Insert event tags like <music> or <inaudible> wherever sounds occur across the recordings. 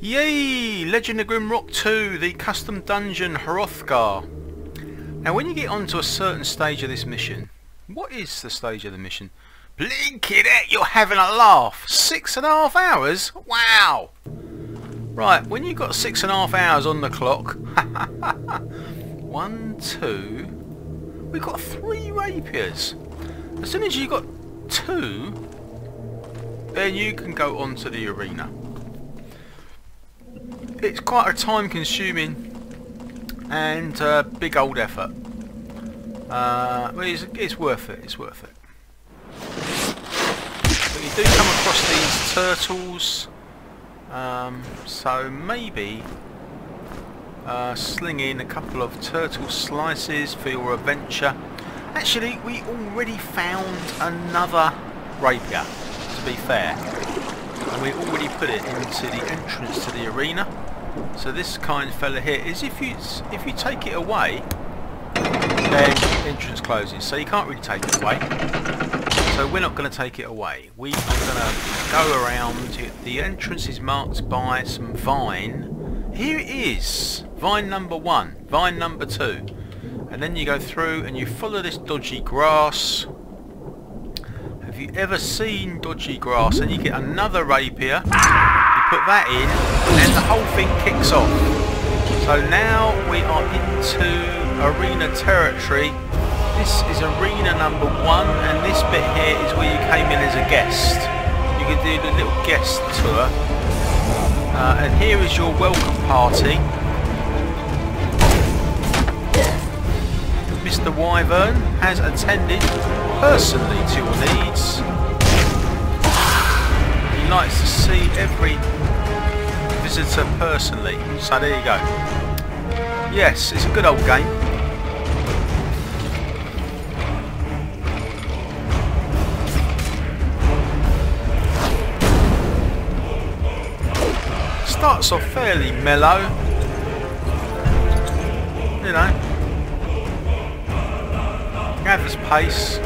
Yay! Legend of Grimrock 2, the custom dungeon Hrothgar. Now when you get onto a certain stage of this mission, what is the stage of the mission? Blink it out, you're having a laugh! Six and a half hours? Wow! Right, when you've got six and a half hours on the clock, <laughs> one, two, we've got three rapiers. As soon as you've got two, then you can go on to the arena. It's quite a time consuming and uh, big old effort. Uh, well, it's, it's worth it, it's worth it. But you do come across these turtles, um, so maybe uh, sling in a couple of turtle slices for your adventure. Actually, we already found another rapier, to be fair. And we already put it into the entrance to the arena. So this kind of fella here is if you if you take it away, then entrance closes. So you can't really take it away. So we're not going to take it away. We are going to go around. The entrance is marked by some vine. Here it is. Vine number one. Vine number two. And then you go through and you follow this dodgy grass. Have you ever seen dodgy grass? And you get another rapier. Put that in and the whole thing kicks off. So now we are into arena territory this is arena number one and this bit here is where you came in as a guest. You can do the little guest tour. Uh, and here is your welcome party. Mr Wyvern has attended personally to your needs. Likes to see every visitor personally. So there you go. Yes, it's a good old game. starts off fairly mellow. You know. Gathers pace.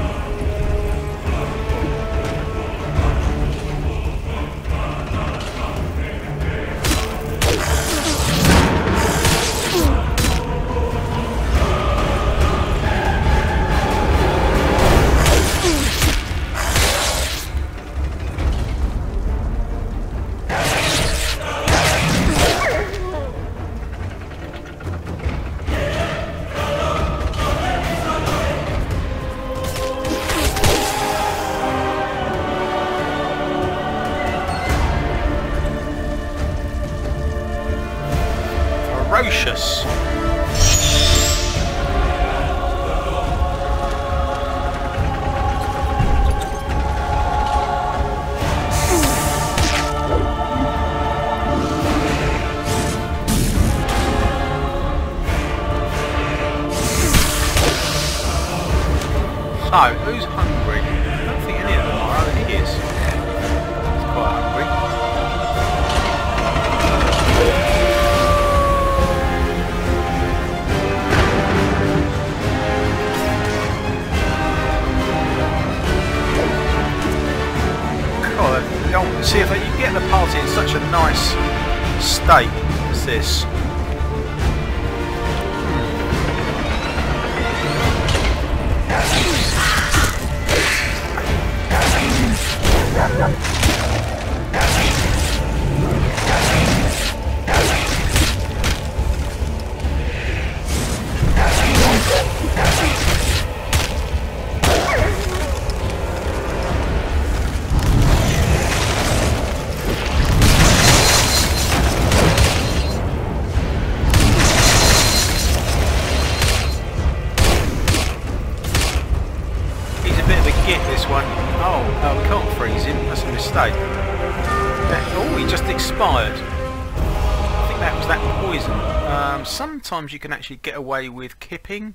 Sometimes you can actually get away with kipping.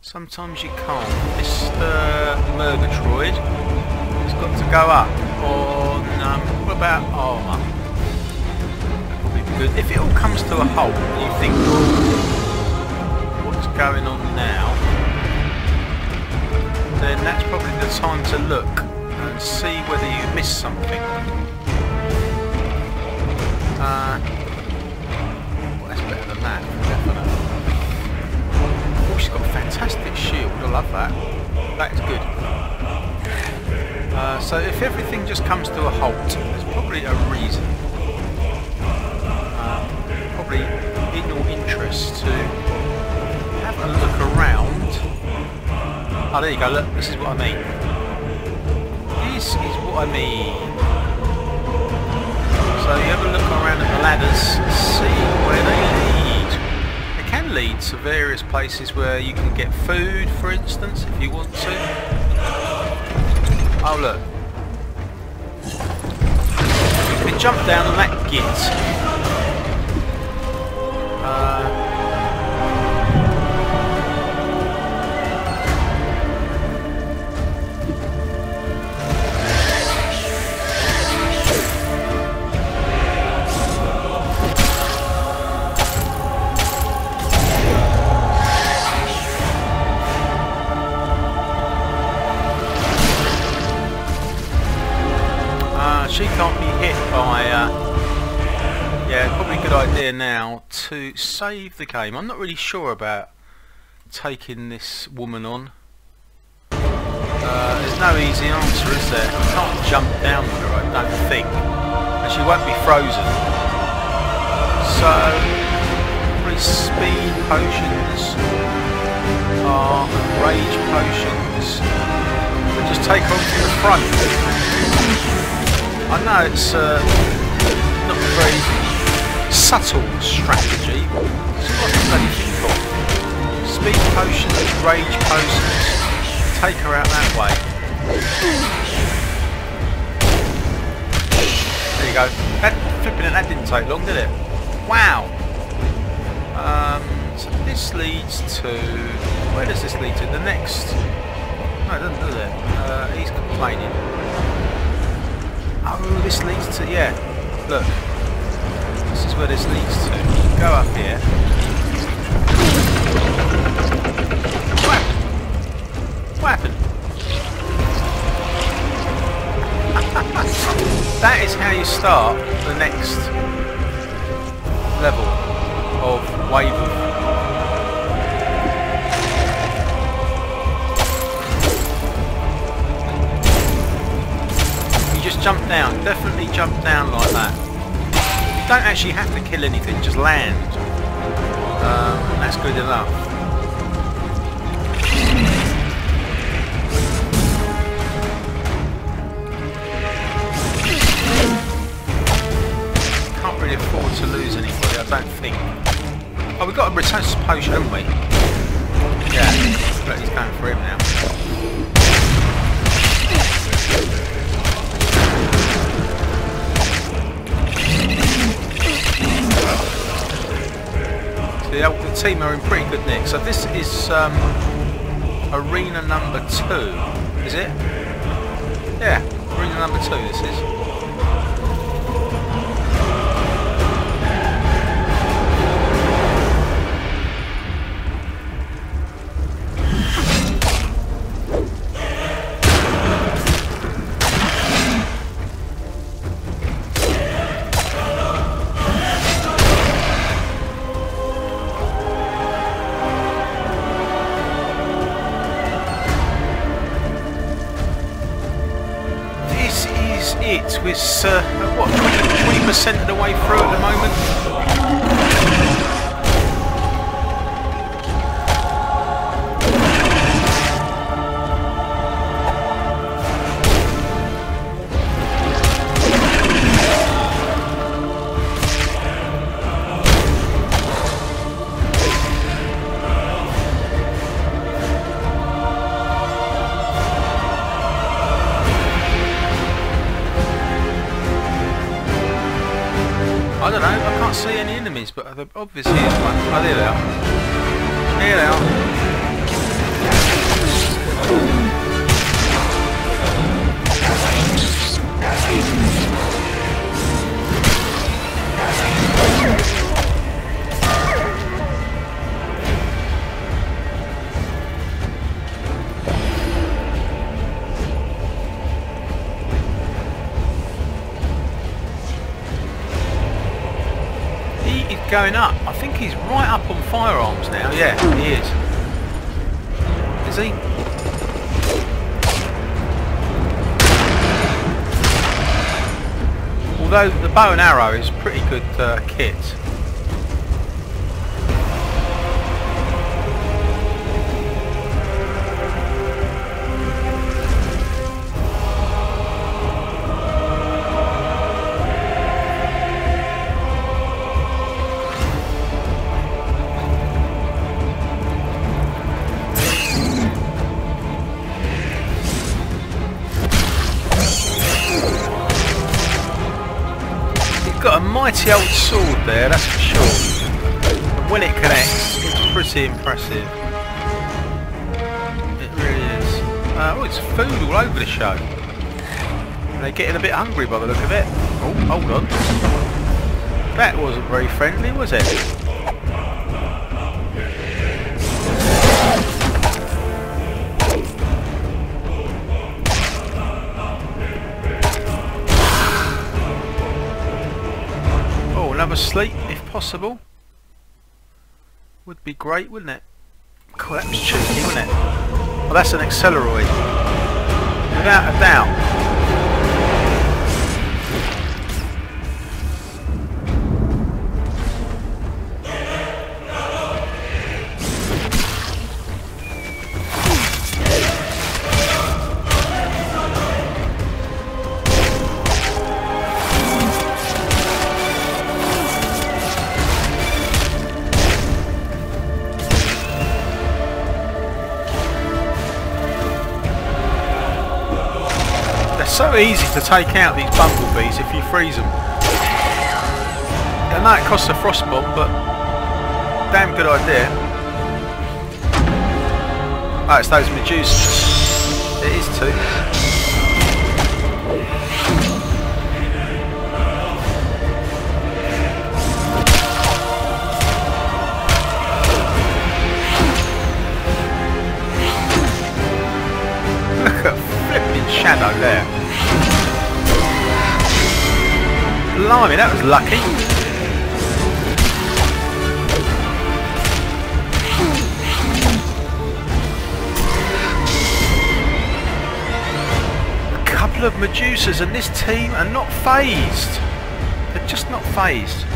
Sometimes you can't. Mr. Murgatroyd has got to go up on... Um, what about armour? That'd be good. If it all comes to a halt, you think, well, what's going on now? then that's probably the time to look and see whether you missed something. Uh, that. That is good. Uh, so if everything just comes to a halt, there's probably a reason. Um, probably in your interest to have a look around. Oh, there you go. Look, this is what I mean. This is what I mean. So you have a look around at the ladders, see where they lead to various places where you can get food, for instance, if you want to. Oh look. You can jump down on that git. Uh, to save the game. I'm not really sure about taking this woman on. Uh, there's no easy answer, is there? You can't jump down with her, I don't think. And she won't be frozen. So, probably speed potions are rage potions. But just take on from the front. I know it's uh, not very subtle strategy. Speed potions, rage potions, take her out that way. There you go. That flipping it, that didn't take long, did it? Wow. Um, so this leads to where does this lead to? The next. No, it doesn't, does it? Uh, he's complaining. Oh, this leads to, yeah, look. This is where this leads to. Go up here. What happened? What happened? <laughs> that is how you start the next level of wave of just jump down. Definitely jump down like that. Don't actually have to kill anything, just land. Um, that's good enough. Can't really afford to lose anybody, I don't think. Oh, we've got a return potion, haven't we? Yeah, look, he's going for him now. The, team are in pretty good nick. So this is um, arena number two, is it? Yeah, arena number two this is. Enemies, but going up. I think he's right up on firearms now. Yeah, he is. is he? Although the bow and arrow is pretty good uh, kit. Mighty old sword there, that's for sure. When it connects, it's pretty impressive. It really is. Uh, oh, it's food all over the show. They're getting a bit hungry by the look of it. Oh, hold on. That wasn't very friendly, was it? Possible. Would be great, wouldn't it? Cool, that cheeky, wasn't it? Well, that's an Acceleroid. Without a doubt. So easy to take out these bumblebees if you freeze them. Know it costs a frost bomb, but damn good idea. Oh, it's those Medusas. It is too. Look at flipping shadow there. Blimey, that was lucky. A couple of Medusas and this team are not phased. They're just not phased.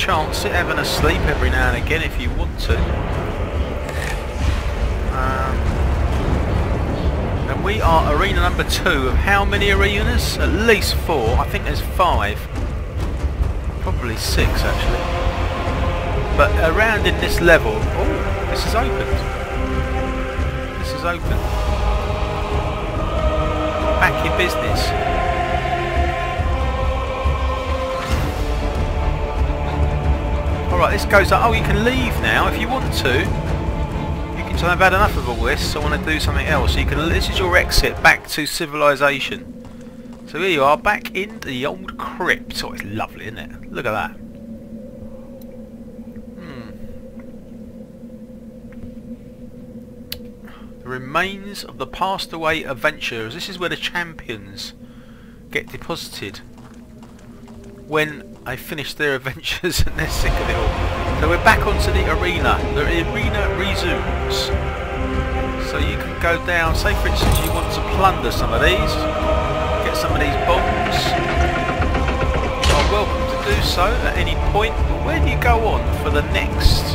Chance it having a sleep every now and again if you want to. Um, and we are arena number two of how many arenas? At least four. I think there's five. Probably six actually. But around in this level... Oh, this is opened. This is open. Back in business. Alright, this goes up. Oh, you can leave now if you want to. You can say, I've had enough of all this, I want to do something else. You can. This is your exit back to civilization. So here you are, back in the old crypt. Oh, it's lovely, isn't it? Look at that. Hmm. The remains of the passed away adventurers. This is where the champions get deposited when I finish their <laughs> adventures and they're sick of it all. So we're back onto the arena. The arena resumes. So you can go down, say for instance you want to plunder some of these, get some of these bombs. You are welcome to do so at any point, but where do you go on for the next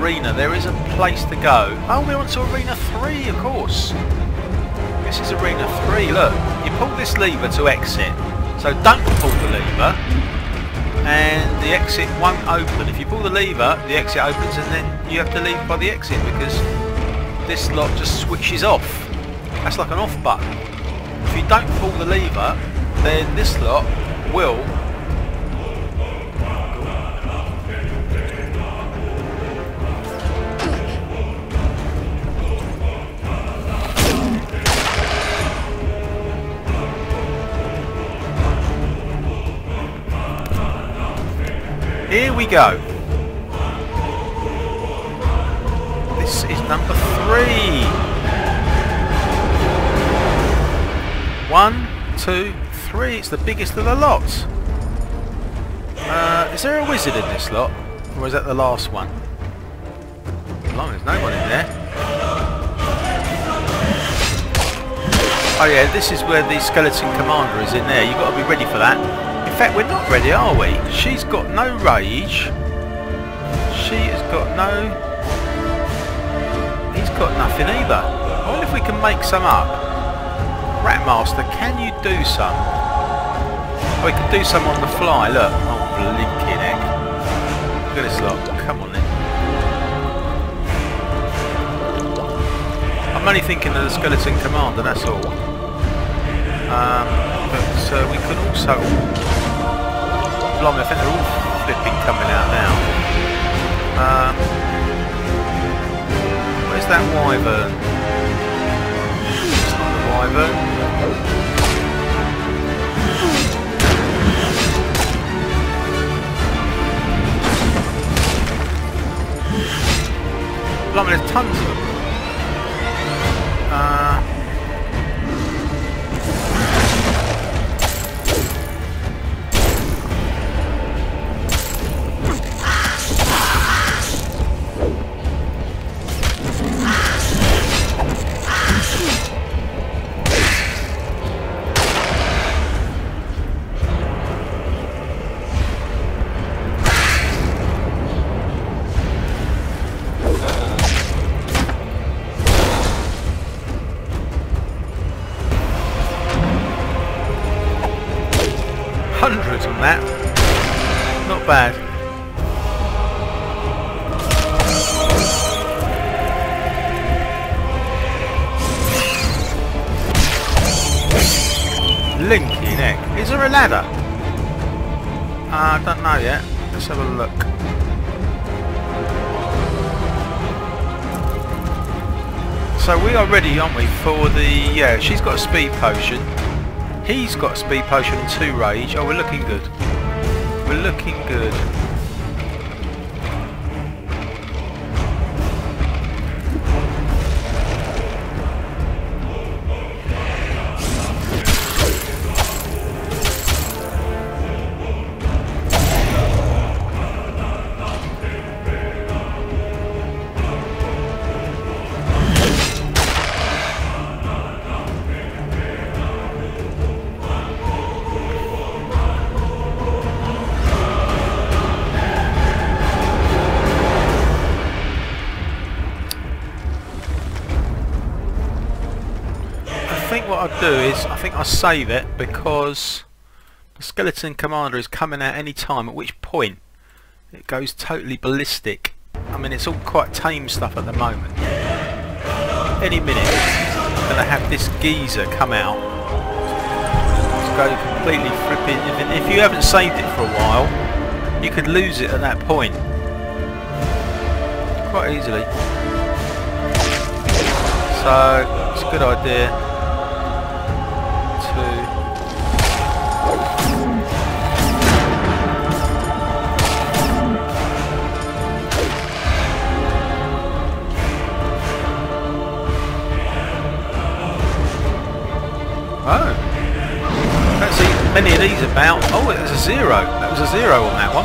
arena? There is a place to go. Oh, we're on to arena 3 of course. This is arena 3, look. You pull this lever to exit. So don't pull the lever and the exit won't open. If you pull the lever, the exit opens and then you have to leave by the exit because this lot just switches off. That's like an off button. If you don't pull the lever, then this lot will Here we go. This is number three. One, two, three. It's the biggest of the lot. Uh, is there a wizard in this lot? Or is that the last one? Long there's no one in there. Oh yeah, this is where the skeleton commander is in there. You've got to be ready for that. Fact, we're not ready, are we? She's got no rage. She has got no... He's got nothing either. I wonder if we can make some up. Ratmaster, can you do some? Oh, we can do some on the fly, look. Oh, blinking heck. Look at this lot. Come on then. I'm only thinking of the skeleton commander, that's all. Um, but uh, we could also... Blimey, I think they're all flipping coming out now. Um, where's that wyvern? It's not the wyvern. Blimey, there's tons of them. Uh, have a look. So we are ready, aren't we, for the... Yeah, she's got a speed potion. He's got a speed potion and two rage. Oh, we're looking good. We're looking good. I save it because the Skeleton Commander is coming at any time, at which point it goes totally ballistic. I mean, it's all quite tame stuff at the moment. Any minute, to have this geezer come out. Just go completely flipping. If you haven't saved it for a while, you could lose it at that point. Quite easily. So, it's a good idea many of these about. Oh, it was a zero. That was a zero on that one.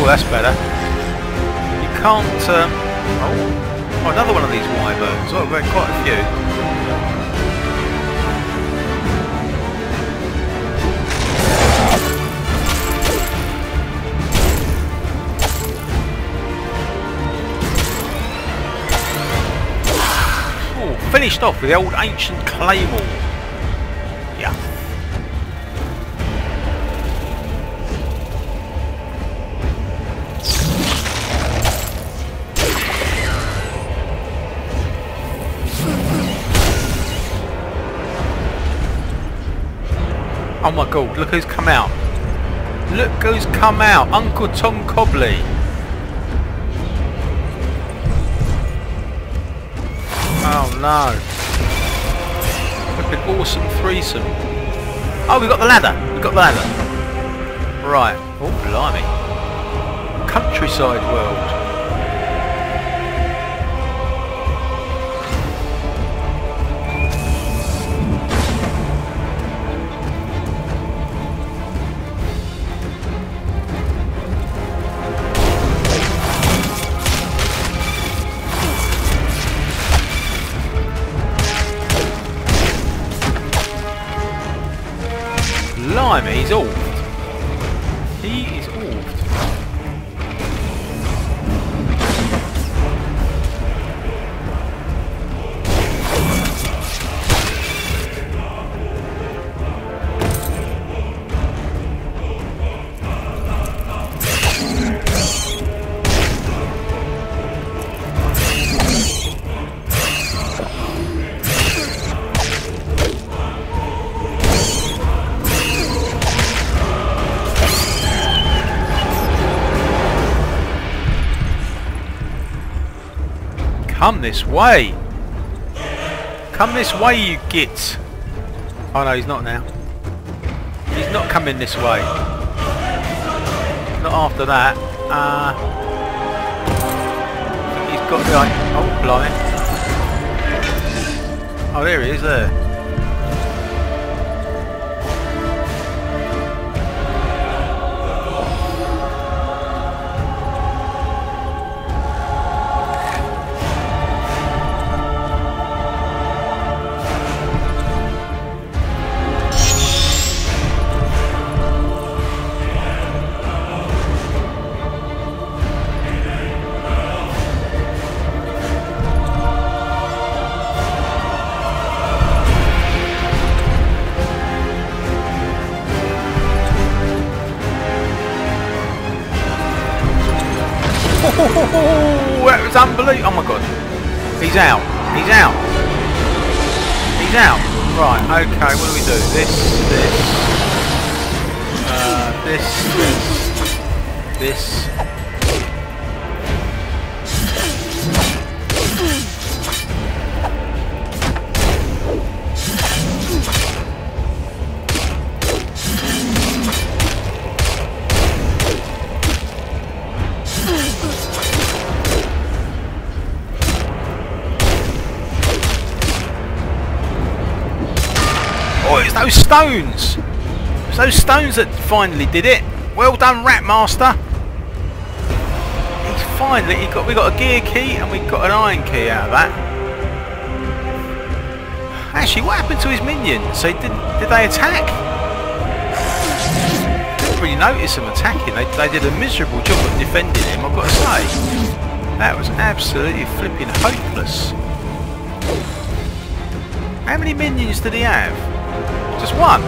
Oh, that's better. You can't... Um, oh. oh, another one of these wyverns. Oh, got quite a few. finished off with the old ancient claymore. Oh my god, look who's come out. Look who's come out. Uncle Tom Cobley. Oh no. An awesome threesome. Oh, we've got the ladder. We've got the ladder. Right. Oh, blimey. Countryside world. He's orbed. Come this way! Come this way, you git! Oh no, he's not now. He's not coming this way. Not after that. Uh, he's got the... Oh, blimey. Oh, there he is, there. He's out. He's out. He's out. Right, okay, what do we do? This, this, uh, this, this, this. Those stones! Those stones that finally did it. Well done, Rat Master. He's finally he got we got a gear key and we got an iron key out of that. Actually, what happened to his minions? So did did they attack? Didn't really notice them attacking. They they did a miserable job of defending him. I've got to say, that was absolutely flipping hopeless. How many minions did he have? Just one.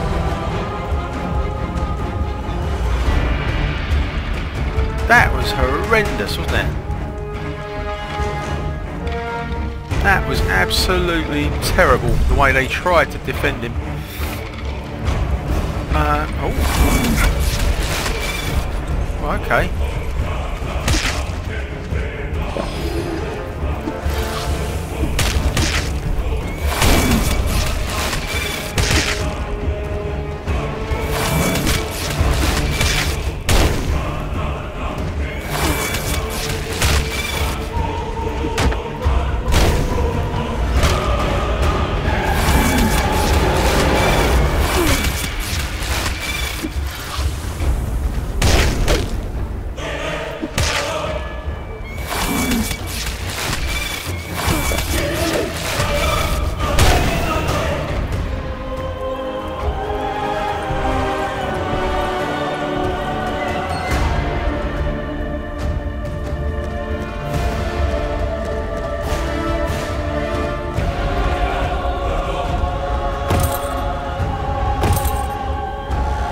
That was horrendous, wasn't it? That was absolutely terrible, the way they tried to defend him. Uh, oh. Okay.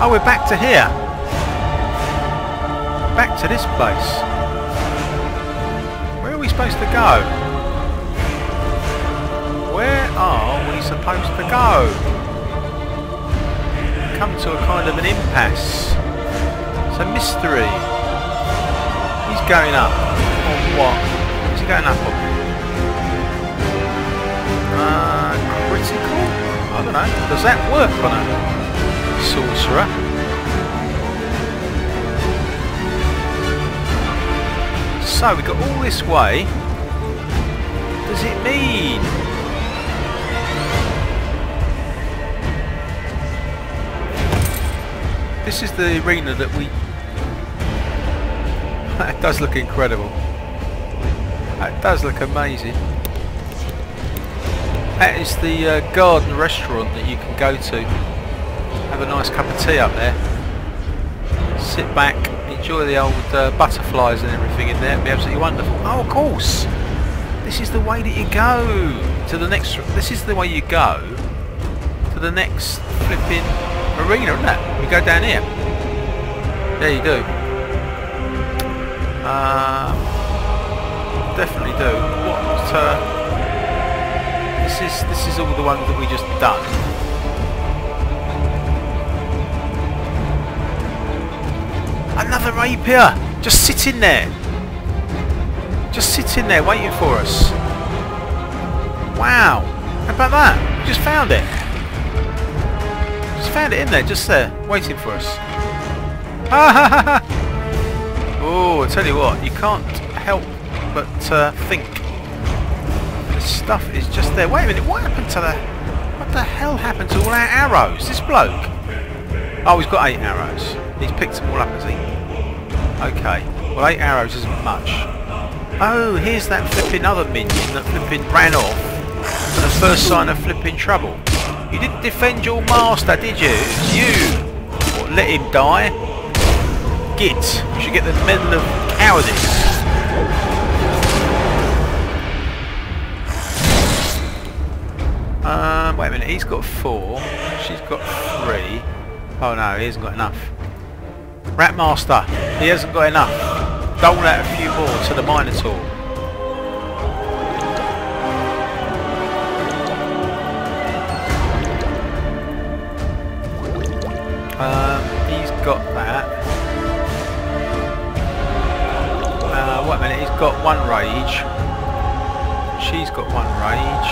Oh, we're back to here. Back to this place. Where are we supposed to go? Where are we supposed to go? Come to a kind of an impasse. It's a mystery. He's going up. On what? What's he going up on? Uh, critical? I don't know. Does that work on a sorcerer. So we got all this way. What does it mean? This is the arena that we... <laughs> That does look incredible. That does look amazing. That is the uh, garden restaurant that you can go to a nice cup of tea up there. Sit back, enjoy the old uh, butterflies and everything in there. It'd be absolutely wonderful. Oh, of course. This is the way that you go to the next. This is the way you go to the next flipping arena, isn't it? We go down here. There you do. Uh, definitely do. What? Uh, this is this is all the ones that we just done. Another rapier! Just sitting there. Just sitting there waiting for us. Wow! How about that? We just found it. Just found it in there, just there, waiting for us. Ha ha ha ha! oh, I tell you what, you can't help but uh, think. This stuff is just there. Wait a minute, what happened to the... What the hell happened to all our arrows? This bloke? Oh, he's got eight arrows. He's picked them all up, has he? Okay. Well, eight arrows isn't much. Oh, here's that flipping other minion that flipping ran off. The first sign of flipping trouble. You didn't defend your master, did you? You. What, let him die? Git. You should get the Medal of Cowardice. Um, wait a minute, he's got four. She's got three. Oh no, he hasn't got enough. Ratmaster, he hasn't got enough. Dole out a few more to the Minotaur. Um, he's got that. Uh, wait a minute, he's got one rage. She's got one rage.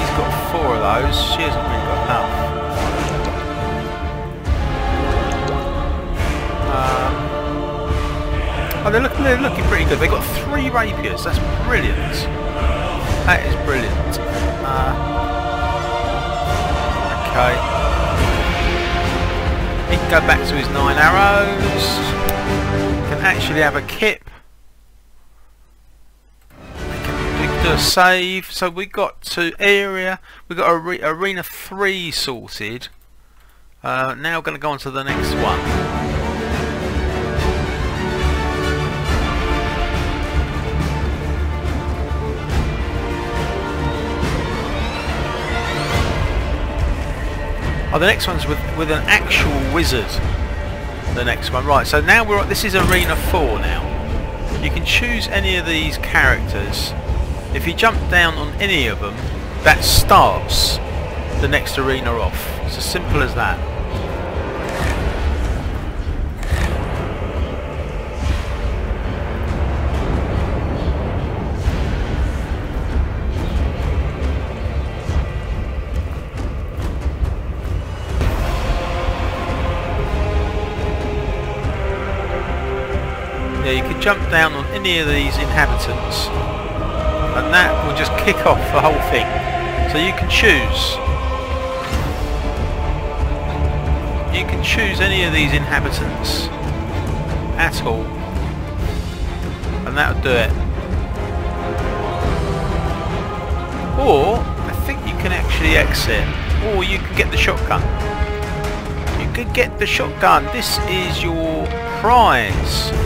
He's got four of those. She hasn't really got enough. Oh, they're looking, they're looking pretty good. They've got three rapiers. That's brilliant. That is brilliant. Uh, okay. He can go back to his nine arrows. Can actually have a kip. Do a save. So we got to area. We got a arena three sorted. Uh, now we're going to go on to the next one. Oh, the next one's with with an actual wizard. The next one, right? So now we're this is Arena 4 now. You can choose any of these characters. If you jump down on any of them, that starts the next arena off. It's as simple as that. Jump down on any of these inhabitants and that will just kick off the whole thing. So you can choose. You can choose any of these inhabitants at all and that'll do it. Or, I think you can actually exit. Or you can get the shotgun. You can get the shotgun. This is your prize.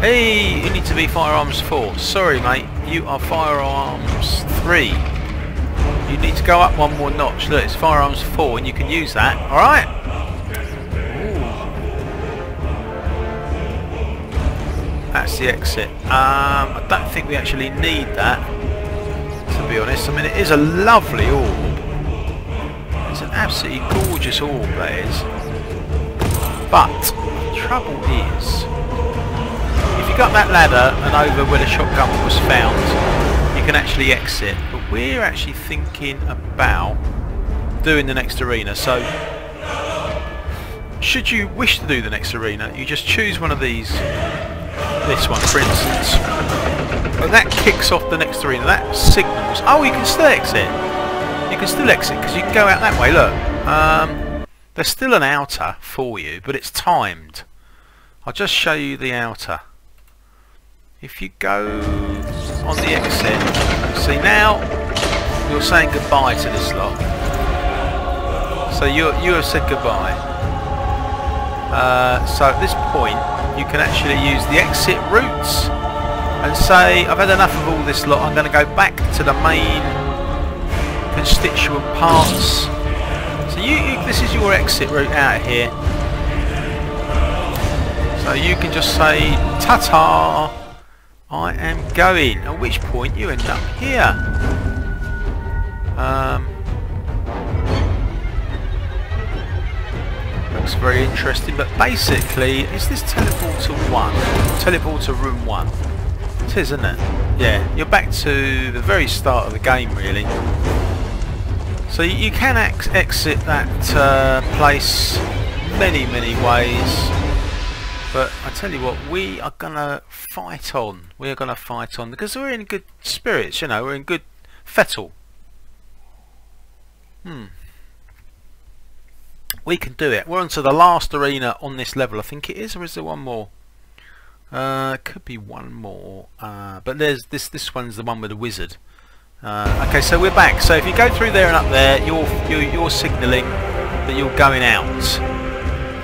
Hey, you need to be firearms 4. Sorry mate, you are firearms 3. You need to go up one more notch. Look, it's firearms 4 and you can use that. Alright? That's the exit. Um, I don't think we actually need that, to be honest. I mean, it is a lovely orb. It's an absolutely gorgeous orb, that is. But, the trouble is, you up that ladder and over where the shotgun was found, you can actually exit. But we're actually thinking about doing the next arena. So, should you wish to do the next arena, you just choose one of these. This one, for instance. And that kicks off the next arena. That signals. Oh, you can still exit. You can still exit because you can go out that way. Look. Um, there's still an outer for you, but it's timed. I'll just show you the outer if you go on the exit, see now you're saying goodbye to this lot. So you you have said goodbye. Uh, so at this point, you can actually use the exit routes and say, I've had enough of all this lot. I'm going to go back to the main constituent parts. So you, you this is your exit route out of here. So you can just say, ta-ta, I am going. At which point you end up here. Um, looks very interesting, but basically, is this teleporter 1? Teleporter room 1? It is, isn't it? Yeah, you're back to the very start of the game, really. So you can ex exit that uh, place many, many ways. But I tell you what, we are gonna fight on. We are gonna fight on because we're in good spirits. You know, we're in good fettle. Hmm. We can do it. We're on to the last arena on this level. I think it is, or is there one more? Uh, could be one more. Uh, but there's this. This one's the one with the wizard. Uh, okay, so we're back. So if you go through there and up there, you're you're, you're signalling that you're going out.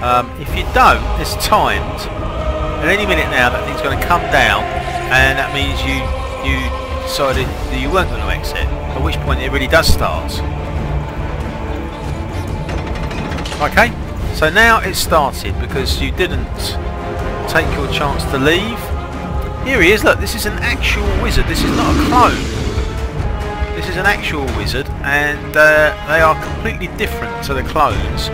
Um, if you don't, it's timed. At any minute now, that thing's going to come down, and that means you you decided that you weren't going to exit. At which point it really does start. Okay, so now it's started because you didn't take your chance to leave. Here he is. Look, this is an actual wizard. This is not a clone. This is an actual wizard, and uh, they are completely different to the clones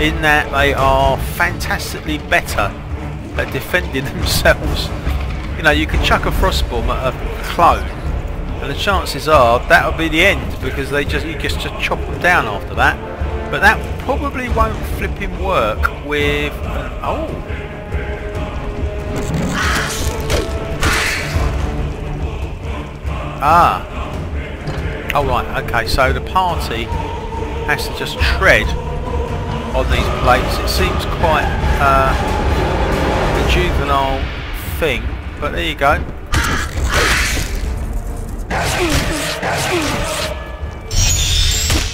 in that they are fantastically better at defending <laughs> themselves. You know, you can chuck a frostbomb at a clone and the chances are that'll be the end because they just you just, just chop them down after that. But that probably won't flipping work with oh Ah. Oh right, okay, so the party has to just tread on these plates. It seems quite uh, a juvenile thing, but there you go.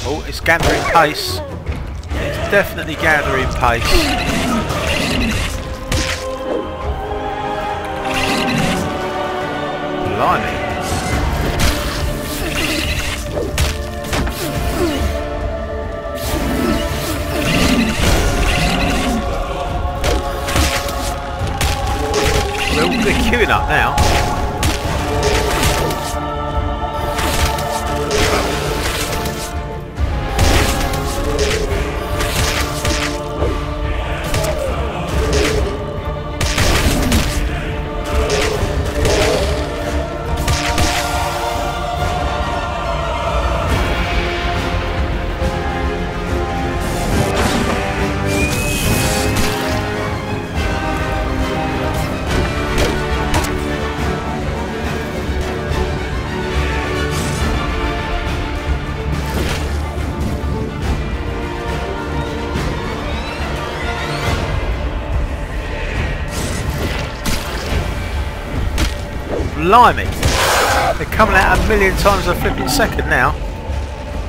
Oh, it's gathering pace. It's definitely gathering pace. Blimey. They're queuing up now. Blimey! They're coming out a million times a flipping second now.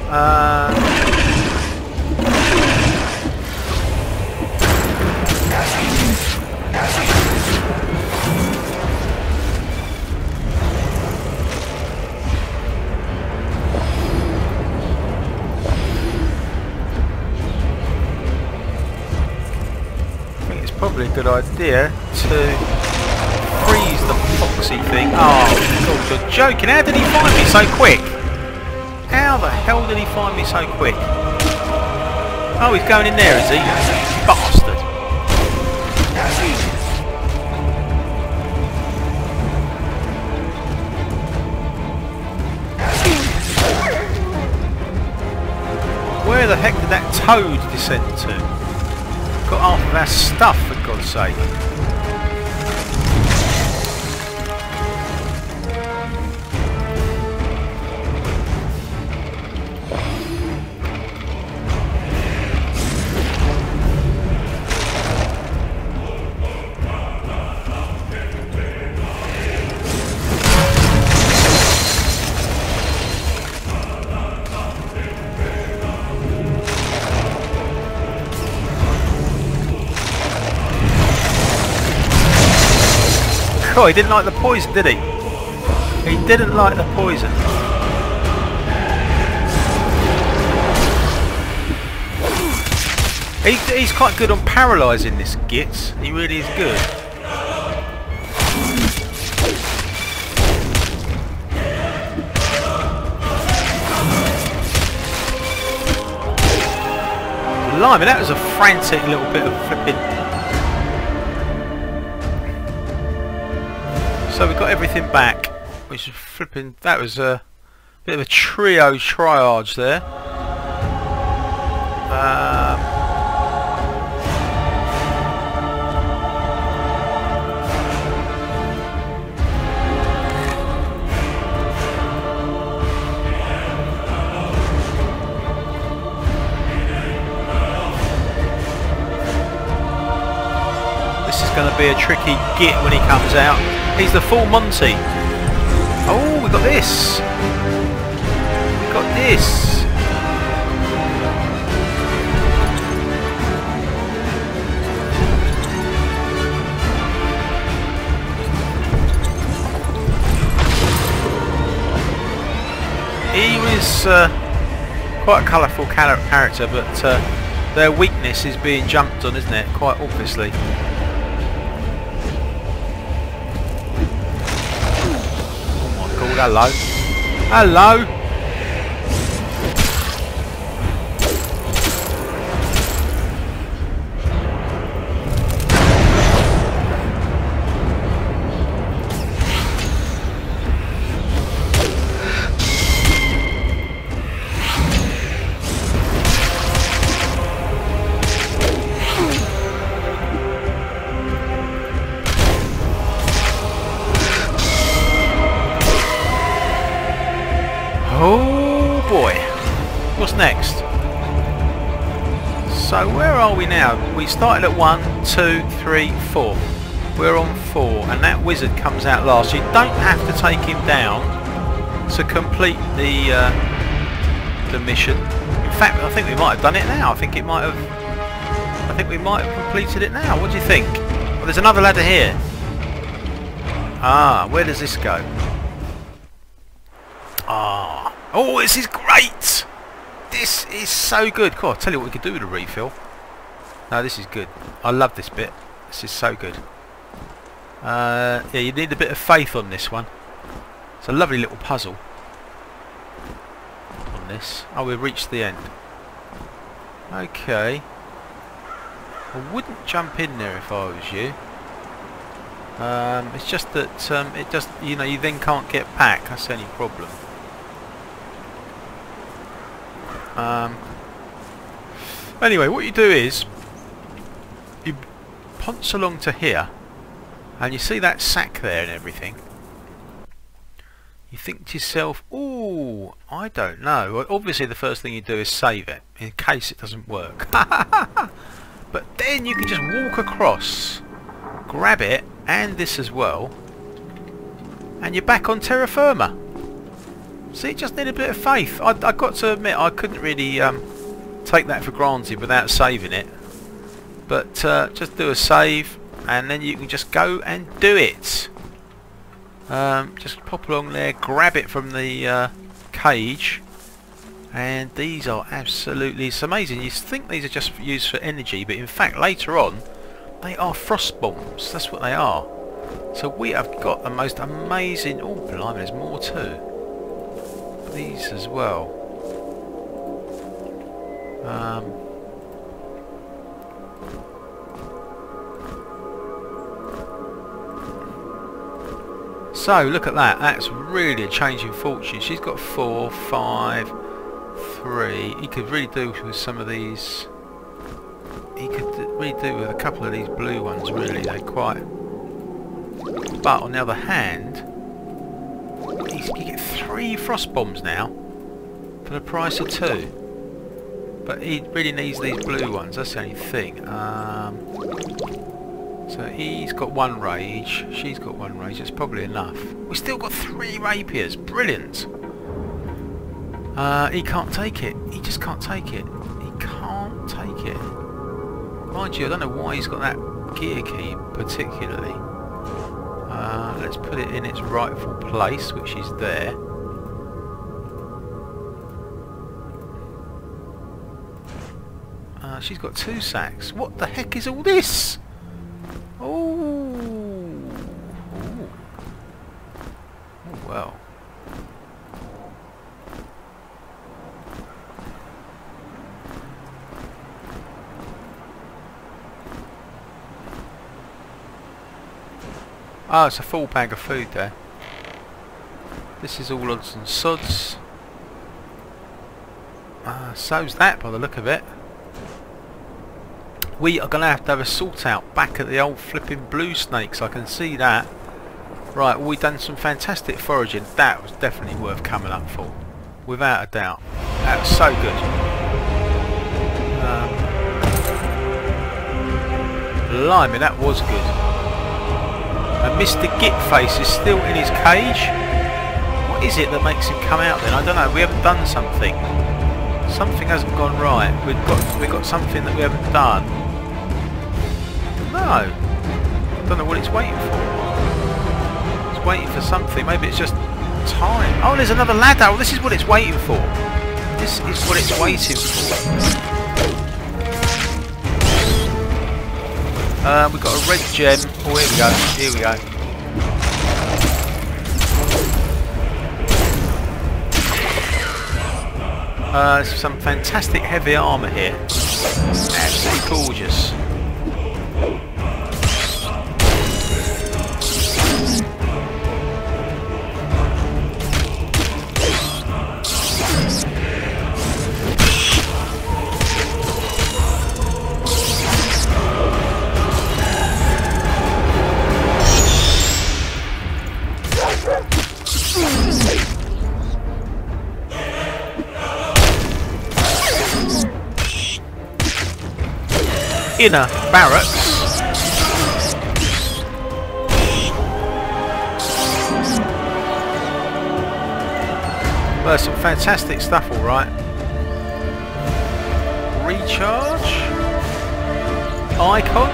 Uh, I think it's probably a good idea to the foxy thing. Oh, you're joking. How did he find me so quick? How the hell did he find me so quick? Oh, he's going in there, is he? Bastard. Where the heck did that toad descend to? Got half of our stuff, for God's sake. God, he didn't like the poison, did he? He didn't like the poison. He, he's quite good on paralysing this Gitz. He really is good. Blimey, that was a frantic little bit of flipping. So we've got everything back, which is flipping. That was a bit of a trio triage there. Um, going to be a tricky git when he comes out. He's the full Monty. Oh, we got this. We got this. He was uh, quite a colourful character, but uh, their weakness is being jumped on, isn't it? Quite obviously. Hello. Hello. Next? So where are we now? We started at 1, 2, 3, 4. We're on 4 and that wizard comes out last. You don't have to take him down to complete the uh, the mission. In fact, I think we might have done it now. I think it might have... I think we might have completed it now. What do you think? Well, there's another ladder here. Ah, where does this go? Ah. Oh, this is great! This is so good. Cool, I'll tell you what we could do with a refill. No, this is good. I love this bit. This is so good. Uh, yeah, you need a bit of faith on this one. It's a lovely little puzzle on this. Oh, we've reached the end. Okay. I wouldn't jump in there if I was you. Um, it's just that um, it just you know you then can't get back. That's the only problem. Um, anyway, what you do is you punch along to here and you see that sack there and everything. You think to yourself, oh, I don't know. Well, obviously the first thing you do is save it in case it doesn't work. <laughs> but then you can just walk across, grab it and this as well and you're back on terra firma. See, just need a bit of faith. I, I got to admit, I couldn't really um, take that for granted without saving it. But uh, just do a save, and then you can just go and do it. Um, just pop along there, grab it from the uh, cage, and these are absolutely it's amazing. You think these are just used for energy, but in fact later on, they are frost bombs. That's what they are. So we have got the most amazing... Oh, blimey, there's more too these as well. Um, so look at that. That's really a change in fortune. She's got four, five, three. He could really do with some of these. He could really do with a couple of these blue ones. Really, they're quite. But on the other hand, you get three frost bombs now for the price of two. But he really needs these blue ones, that's the only thing. Um, so he's got one rage, she's got one rage, that's probably enough. We've still got three rapiers, brilliant! Uh, he can't take it, he just can't take it. He can't take it. Mind you, I don't know why he's got that gear key particularly. Let's put it in its rightful place, which is there. Uh, she's got two sacks. What the heck is all this? Oh, oh, oh well. Oh, it's a full bag of food there. This is all odds and sods. Uh, so's that by the look of it. We are going to have to have a sort out back at the old flipping blue snakes, I can see that. Right, we've done some fantastic foraging. That was definitely worth coming up for. Without a doubt. That was so good. Um, blimey, that was good. And Mr. Gitface is still in his cage. What is it that makes him come out then? I don't know. We haven't done something. Something hasn't gone right. We've got we've got something that we haven't done. No. I don't know what it's waiting for. It's waiting for something. Maybe it's just time. Oh, there's another ladder. Well, this is what it's waiting for. This is what it's waiting for. Uh, we've got a red gem. Oh, here we go. Here we go. Uh, some fantastic heavy armour here. Absolutely gorgeous. Inner barracks. Well, some fantastic stuff, alright. Recharge. Icon.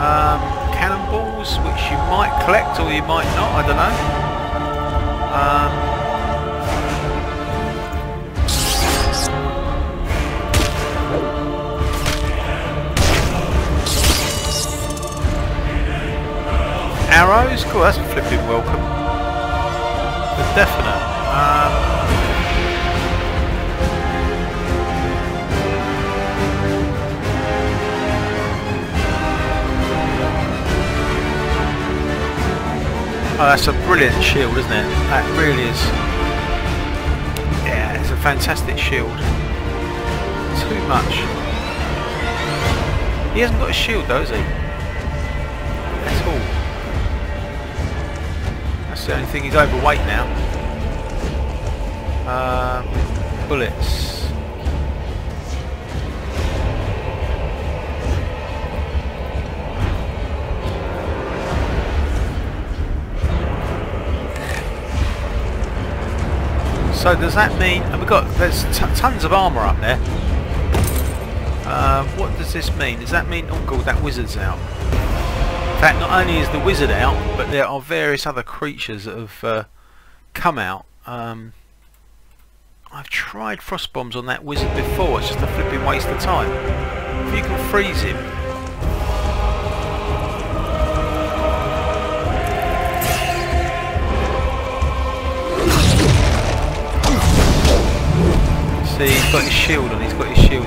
Um, cannonballs, which you might collect or you might not, I don't know. Um, arrows? Cool, that's a flipping welcome. The definite. Um, Oh, that's a brilliant shield, isn't it? That really is. Yeah, it's a fantastic shield. Too much. He hasn't got a shield though, has he? That's the only thing, he's overweight now. Uh, bullets. So does that mean, and we've got, there's tons of armour up there. Uh, what does this mean? Does that mean, oh god, that wizard's out fact, not only is the wizard out, but there are various other creatures that have uh, come out. Um, I've tried frost bombs on that wizard before, it's just a flipping waste of time. If you can freeze him, See, he's got his shield on, he's got his shield.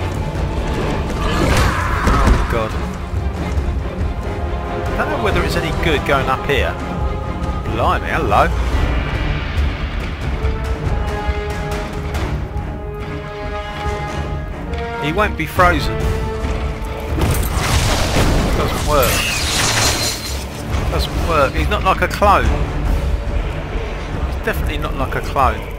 Oh god. I don't know whether it's any good going up here. Blimey, hello. He won't be frozen. Doesn't work. Doesn't work. He's not like a clone. He's definitely not like a clone.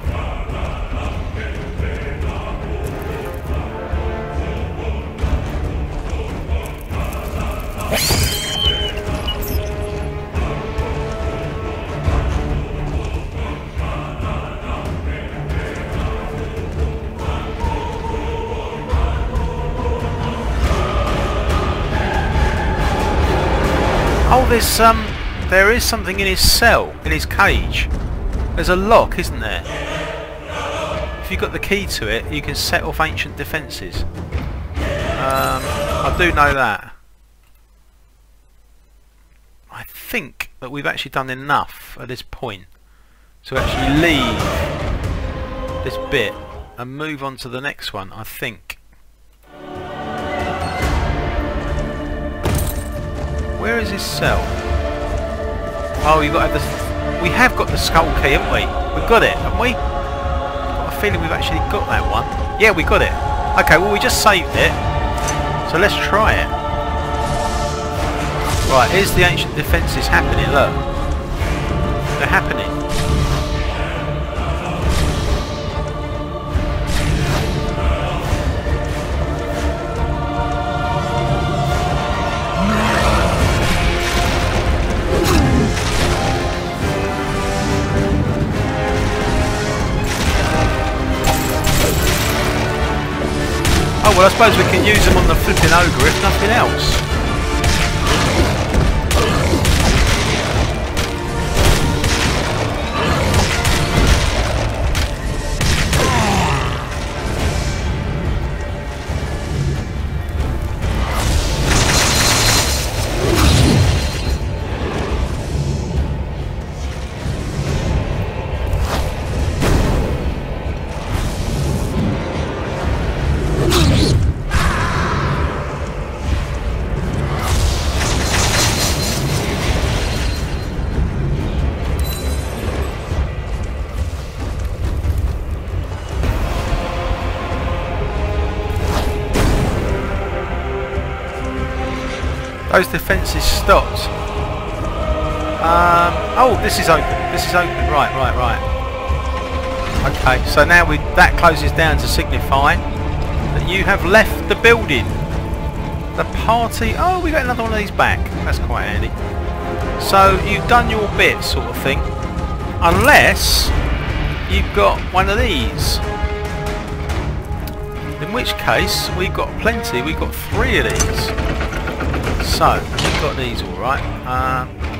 There's um, there is something in his cell, in his cage. There's a lock, isn't there? If you've got the key to it, you can set off ancient defences. Um, I do know that. I think that we've actually done enough at this point to actually leave this bit and move on to the next one, I think. Where is his cell? Oh, you got the... We have got the skull key, haven't we? We've got it, haven't we? Got a feeling we've actually got that one. Yeah, we got it. Okay, well we just saved it. So let's try it. Right, here's the ancient defences happening, look. Well I suppose we can use them on the flipping ogre if nothing else. Those defences stopped. Um, oh, this is open. This is open. Right, right, right. Okay, so now we that closes down to signify that you have left the building. The party. Oh, we got another one of these back. That's quite handy. So you've done your bit, sort of thing. Unless you've got one of these. In which case, we've got plenty. We've got three of these. So, we've got these alright. Um,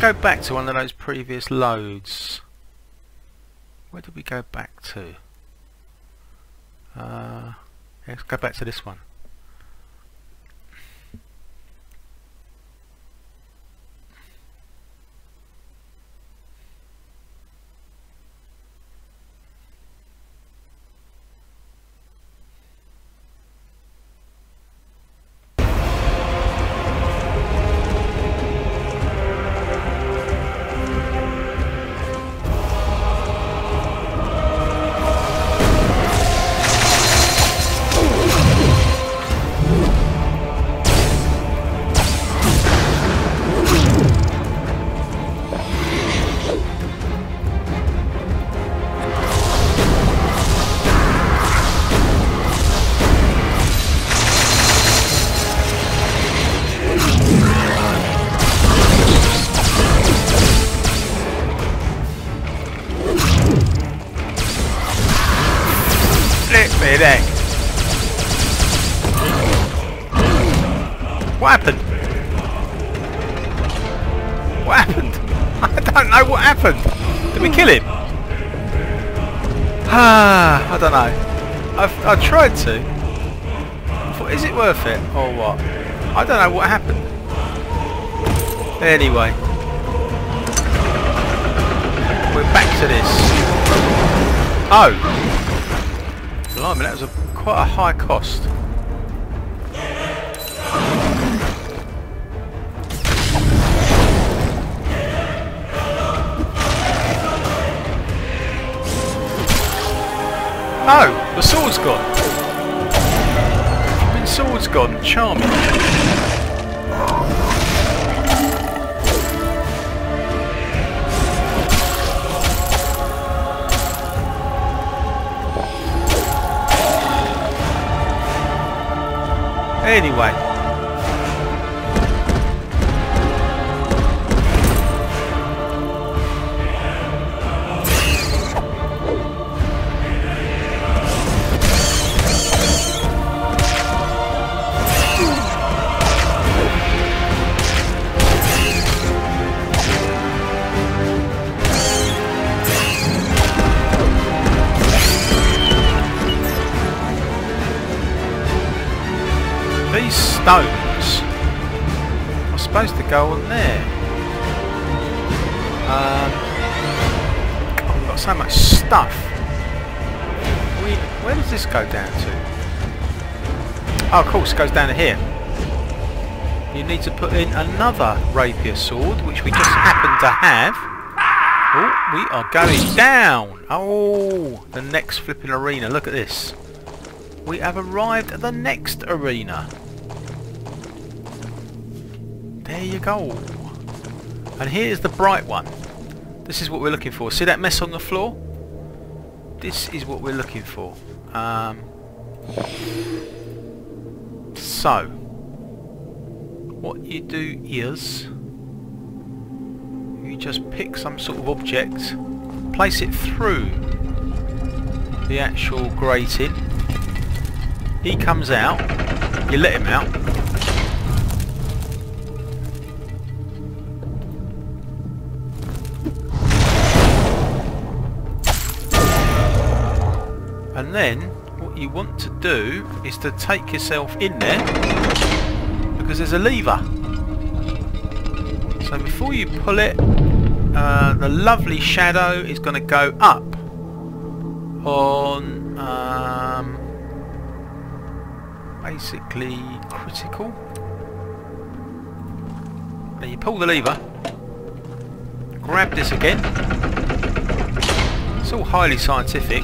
go back to one of those previous loads. Where did we go back to? Uh, let's go back to this one. Don't know. I've I tried to. Thought, is it worth it or what? I don't know what happened. Anyway, we're back to this. Oh, blimey, that was a, quite a high cost. Oh, the sword's gone. Mean, sword's gone. Charming. Anyway. Stones are supposed to go on there. Um, we've got so much stuff. We, where does this go down to? Oh, of course, it goes down to here. You need to put in another rapier sword, which we just happen to have. Oh, we are going down. Oh, the next flipping arena. Look at this. We have arrived at the next arena. There you go. And here's the bright one. This is what we're looking for. See that mess on the floor? This is what we're looking for. Um, so, what you do is you just pick some sort of object, place it through the actual grating. He comes out, you let him out, and then what you want to do is to take yourself in there because there's a lever. So before you pull it uh, the lovely shadow is going to go up on um, basically critical. Then you pull the lever grab this again. It's all highly scientific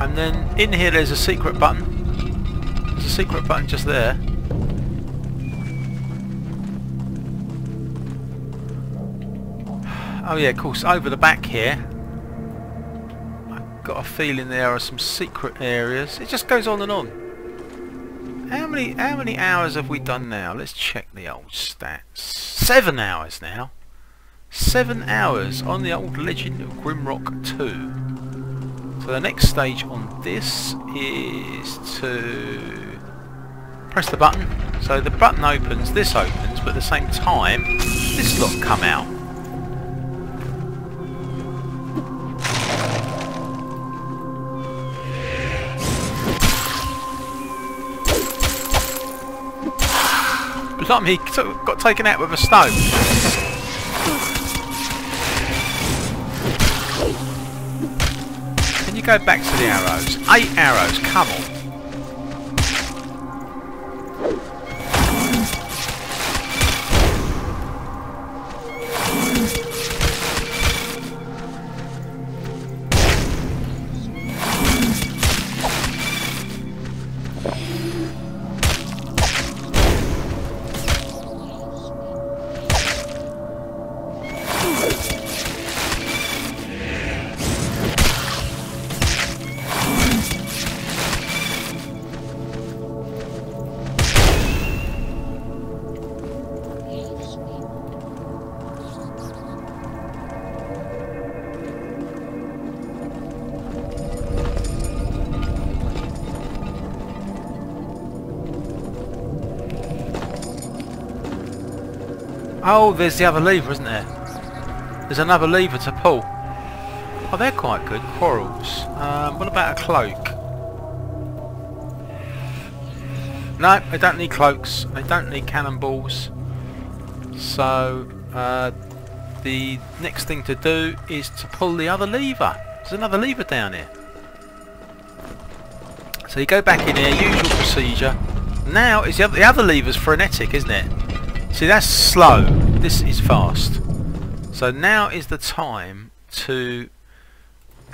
and then in here there's a secret button there's a secret button just there <sighs> Oh yeah, of course, over the back here I've got a feeling there are some secret areas. It just goes on and on. How many how many hours have we done now? Let's check the old stats. Seven hours now. Seven hours on the old Legend of Grimrock 2. So the next stage on this is to press the button. So the button opens, this opens, but at the same time this lot come out. Blimey, he got taken out with a stone. Go back to the arrows? Eight arrows, come on. Oh, there's the other lever, isn't there? There's another lever to pull. Oh, they're quite good. Quarrels. Um, what about a cloak? No, they don't need cloaks. They don't need cannonballs. So, uh, the next thing to do is to pull the other lever. There's another lever down here. So you go back in here, usual procedure. Now is the other, the other lever's frenetic, isn't it? See, that's slow. This is fast. So now is the time to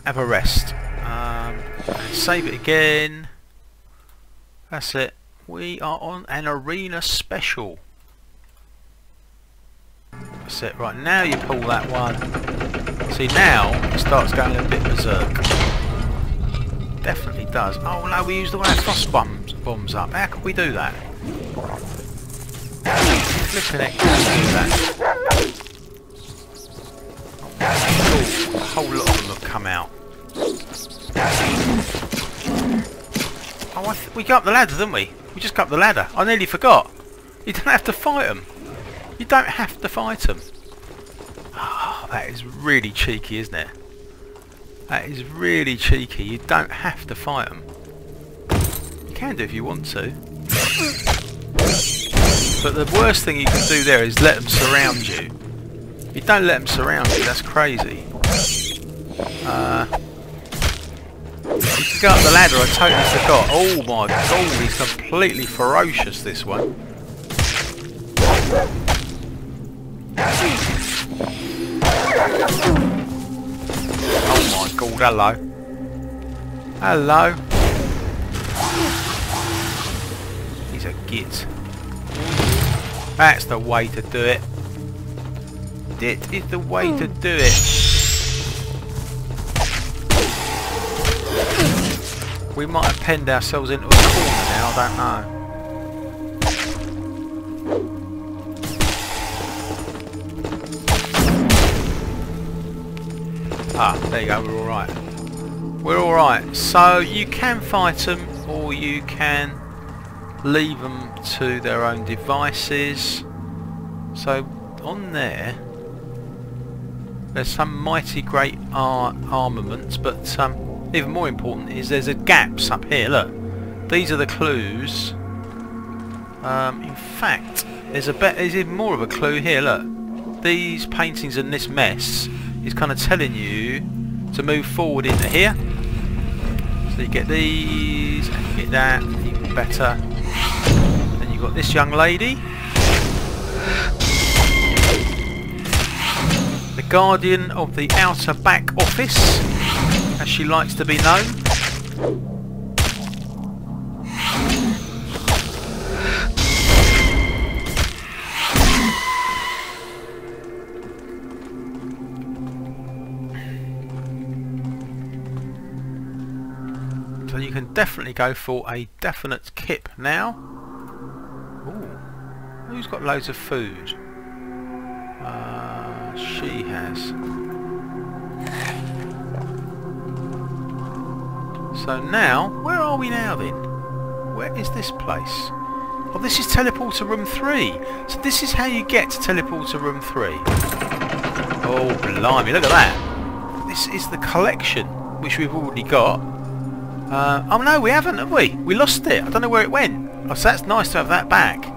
have a rest. Um, save it again. That's it. We are on an arena special. That's it. Right, now you pull that one. See, now it starts going a bit berserk. Definitely does. Oh no, we used all our frost bombs, bombs up. How could we do that? Cool. Oh, a whole lot of them have come out. Oh, we got up the ladder, didn't we? We just got up the ladder. I nearly forgot. You don't have to fight them. You don't have to fight them. Oh, ah, that is really cheeky, isn't it? That is really cheeky. You don't have to fight them. You can do if you want to. But the worst thing you can do there is let them surround you. If You don't let them surround you, that's crazy. Uh, to go up the ladder, I totally forgot. Oh my god, he's completely ferocious, this one. Oh my god, hello. Hello. He's a git. That's the way to do it. It is the way to do it. We might have penned ourselves into a corner now, I don't know. Ah, there you go, we're alright. We're alright. So you can fight them or you can leave them to their own devices. So on there there's some mighty great ar armaments but um, even more important is there's a gaps up here. Look these are the clues. Um, in fact there's a there's even more of a clue here. Look these paintings and this mess is kind of telling you to move forward into here. So you get these and you get that even better got this young lady the guardian of the outer back office as she likes to be known. So you can definitely go for a definite kip now. Who's got loads of food? Uh, she has. So now, where are we now then? Where is this place? Oh, this is teleporter room 3. So this is how you get to teleporter room 3. Oh, blimey, look at that. This is the collection, which we've already got. Uh, oh no, we haven't, have we? We lost it. I don't know where it went. Oh, so that's nice to have that back.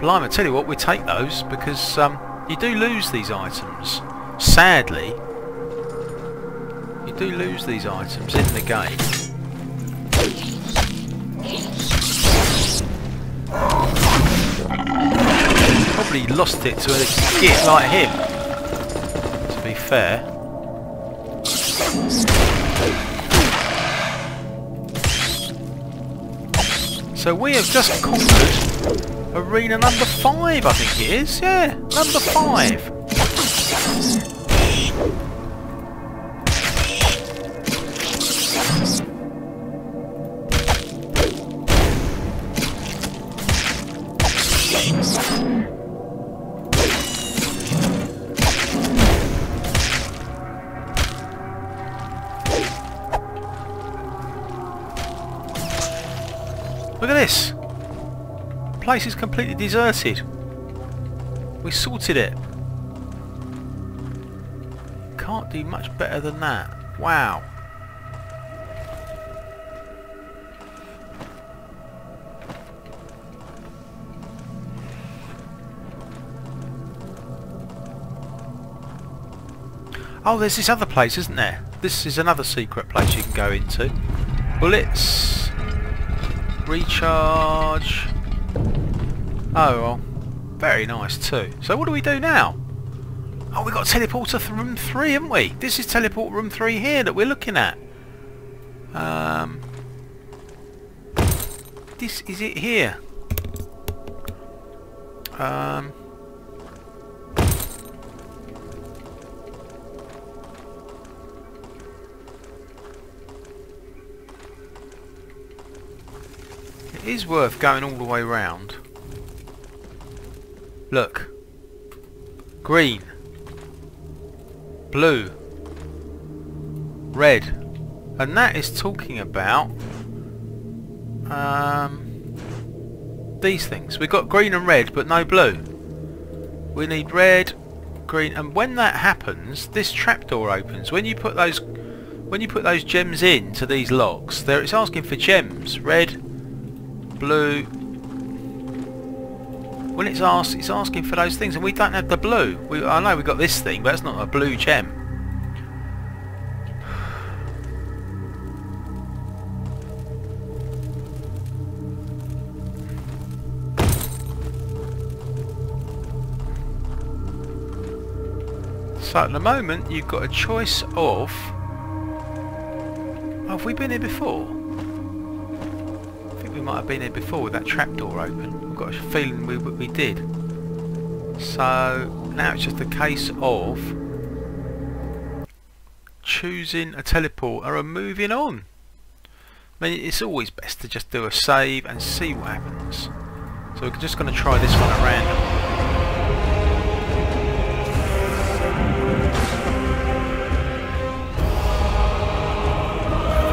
Blimey, I tell you what, we take those because um, you do lose these items. Sadly, you do lose these items in the game. Probably lost it to a git like him, to be fair. So we have just conquered arena number 5 I think it is, yeah, number 5. Place is completely deserted. We sorted it. Can't do much better than that. Wow. Oh, there's this other place, isn't there? This is another secret place you can go into. Bullets. Recharge. Oh, well. Very nice too. So what do we do now? Oh, we've got to teleport to room 3, haven't we? This is teleport room 3 here that we're looking at. Um, this is it here. Um, it is worth going all the way round. Look. Green. Blue. Red. And that is talking about um, these things. We've got green and red but no blue. We need red, green and when that happens this trapdoor opens. When you put those when you put those gems in to these locks there it's asking for gems. Red, blue, when it's asked, it's asking for those things, and we don't have the blue. We, I know we got this thing, but it's not a blue gem. So at the moment, you've got a choice of. Have we been here before? I think we might have been here before with that trapdoor open got a feeling we, we did. So now it's just a case of choosing a teleporter and moving on. I mean it's always best to just do a save and see what happens. So we're just going to try this one at random.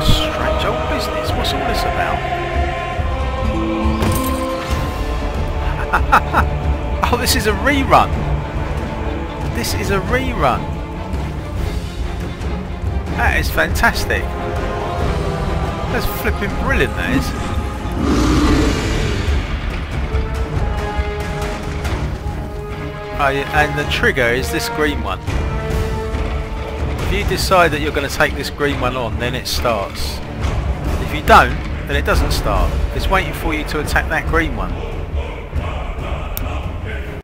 Strange old business. What's all this about? <laughs> oh, this is a rerun. This is a rerun. That is fantastic. That's flipping brilliant, that is. Oh, and the trigger is this green one. If you decide that you're going to take this green one on, then it starts. If you don't, then it doesn't start. It's waiting for you to attack that green one.